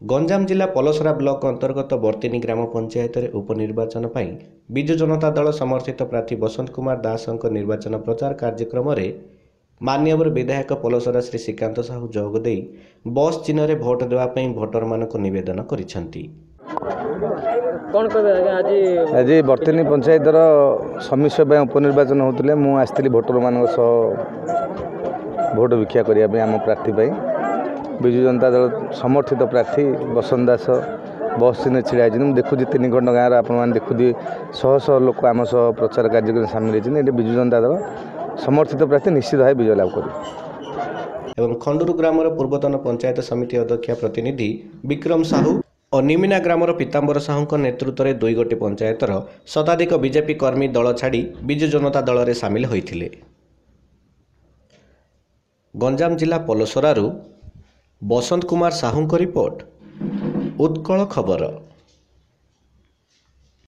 ଗଞ୍ଜାମ ଜିଲ୍ଲା ପଲସରା ବ୍ଲକ ଅନ୍ତର୍ଗତ ବର୍ତ୍ତିନୀ ଗ୍ରାମ ପଞ୍ଚାୟତରେ ଉପନିର୍ବାଚନ ପାଇଁ ବିଜୁ ଜନତା ଦଳ ସମର୍ଥିତ ପ୍ରାର୍ଥୀ ବସନ୍ତ କୁମାର ଦାସଙ୍କ ନିର୍ବାଚନ ପ୍ରଚାର କାର୍ଯ୍ୟକ୍ରମରେ ମାନ୍ୟବର ବିଧାୟକ ପଲସରା ଶ୍ରୀ ଶ୍ରୀକାନ୍ତ ସାହୁ ଯୋଗ ଦେଇ ବସ୍ ଚିହ୍ନରେ ଭୋଟ ଦେବା ପାଇଁ ଭୋଟରମାନଙ୍କୁ ନିବେଦନ କରିଛନ୍ତି। କ'ଣ କହିବେ ଆଜ୍ଞା ଆଜି ଆଜି ବର୍ତ୍ତିନୀ ପଞ୍ଚାୟତର ସମିଶ୍ର ପାଇଁ ଉପନିର୍ବାଚନ ହେଉଥିଲେ। ମୁଁ ଆସିଥିଲି ଭୋଟରମାନଙ୍କ ସହ ଭୋଟ ଭିକ୍ଷା କରିବା ପାଇଁ ଆମ ପ୍ରାର୍ଥୀ ପାଇଁ। ବିଜୁ ଜନତା ଦଳ ସମର୍ଥିତ ପ୍ରାର୍ଥୀ ବସନ୍ତ ଦାସ ବସ୍ ଚିହ୍ନରେ ଛିଡ଼ା ହେଇଛନ୍ତି ମୁଁ ଦେଖୁଛି ତିନି ଖଣ୍ଡ ଗାଁର ଆପଣମାନେ ଦେଖୁଥିବେ ଶହ ଶହ ଲୋକ ଆମ ସହ ପ୍ରଚାର କାର୍ଯ୍ୟକ୍ରମରେ ସାମିଲ ହେଇଛନ୍ତି। ଏଠି ବିଜୁ ଜନତା ଦଳ ସମର୍ଥିତ ପ୍ରାର୍ଥୀ ନିଶ୍ଚିତ ଭାବେ ବିଜୟ ଲାଭ କରିବେ। ଏବଂ ଖଣ୍ଡୁରୁ ଗ୍ରାମର ପୂର୍ବତନ ପଞ୍ଚାୟତ ସମିତି ଅଧ୍ୟକ୍ଷା ପ୍ରତିନିଧି ବିକ୍ରମ ସାହୁ ଓ ନିମିନା ଗ୍ରାମର ପୀତାମ୍ବର ସାହୁଙ୍କ ନେତୃତ୍ୱରେ ଦୁଇ ଗୋଟି ପଞ୍ଚାୟତର ଶତାଧିକ ବିଜେପି କର୍ମୀ ଦଳ ଛାଡ଼ି ବିଜୁ ଜନତା ଦଳରେ ସାମିଲ ହୋଇଥିଲେ। ଗଞ୍ଜାମ ଜିଲ୍ଲା ପଲସରାରୁ ବସନ୍ତ କୁମାର ସାହୁଙ୍କ ରିପୋର୍ଟ ଉତ୍କଳ ଖବର।